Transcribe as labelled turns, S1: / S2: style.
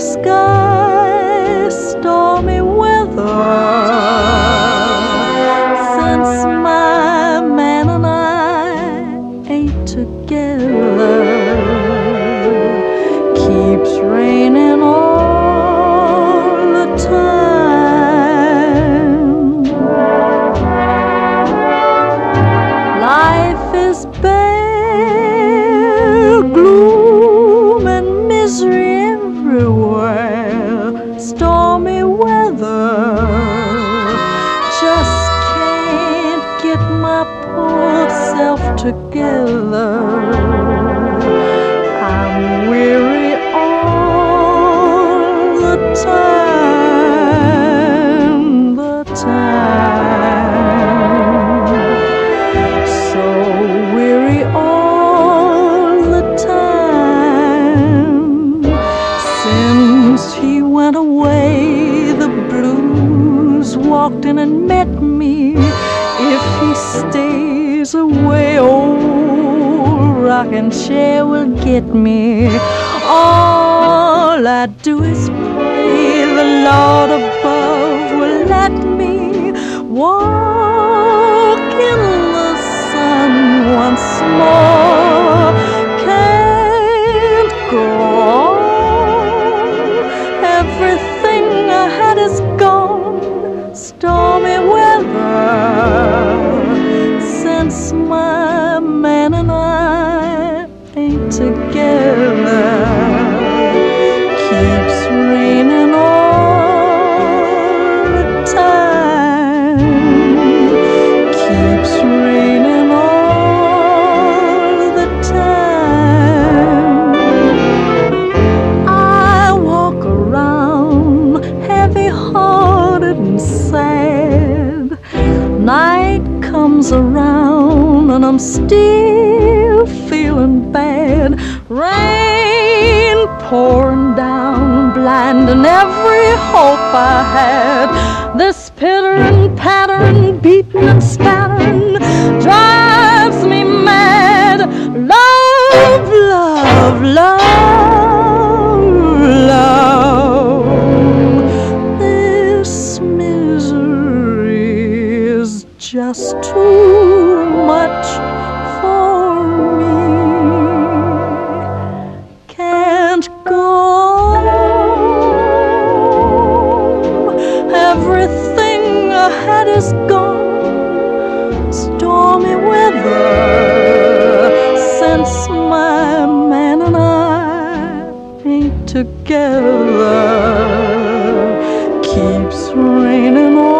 S1: sky, stormy weather. Since my man and I ain't together, keeps raining all the time. Life is bare, gloom together. I'm weary all the time, the time so weary all the time. Since he went away, the blues walked in and met me. If he stays away, rocking chair will get me. All I do is pray the Lord above will let me walk in the sun once more. Can't go on. Everything I had is gone. Stormy weather since my together. Keeps raining all the time. Keeps raining all the time. I walk around heavy hearted and sad. Night comes around and I'm still. Rain pouring down, blinding every hope I had. This pittering, pattering, beating and spattering drives me mad. Love, love, love, love. This misery is just too I had is gone. Stormy weather since my man and I ain't together. Keeps raining on